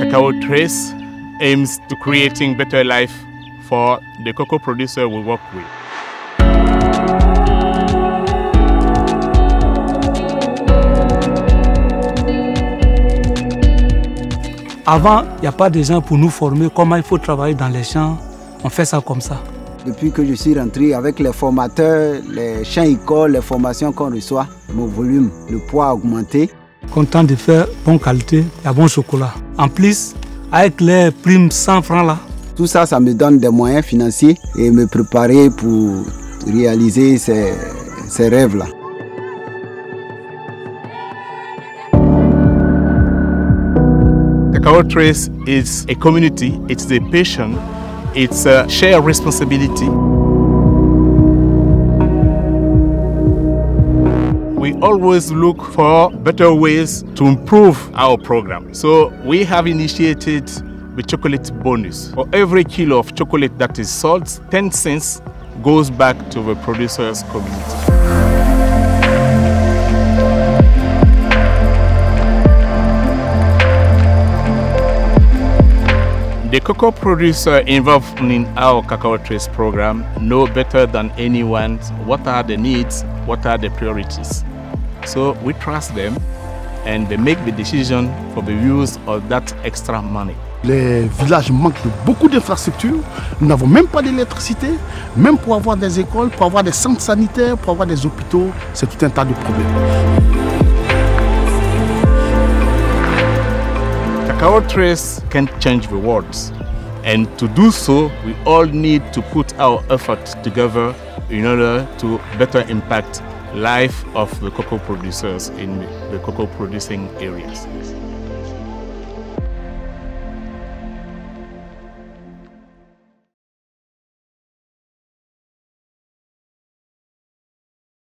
Cacao Trace aims to creating better life for the cocoa producer we work with. Avant, il n'y a pas de gens pour nous former comment il faut travailler dans les champs. On fait ça comme ça. Depuis que je suis rentré avec les formateurs, les champs écoles, les formations qu'on reçoit, mon volume, le poids a augmenté. Content de faire bonne qualité, et bon chocolat. En plus, avec les primes 100 francs là. Tout ça, ça me donne des moyens financiers et me préparer pour réaliser ces, ces rêves-là. Cacao Trace is a community, it's a passion, it's a shared responsibility. Always look for better ways to improve our program. So we have initiated the chocolate bonus. For every kilo of chocolate that is sold, 10 cents goes back to the producers community. The cocoa producer involved in our Cacao Trace program know better than anyone what are the needs, what are the priorities. So we trust them and they make the decision for the use of that extra money. Les villages manquent de beaucoup d'infrastructures. Nous n'avons même pas d'électricité. Même pour avoir des écoles, pour avoir des centres sanitaires, pour avoir des hôpitaux, c'est tout un tas de problèmes. Cacao Trace can change the world. And to do so, we all need to put our efforts together in order to better impact life of the cocoa producers in the cocoa producing areas.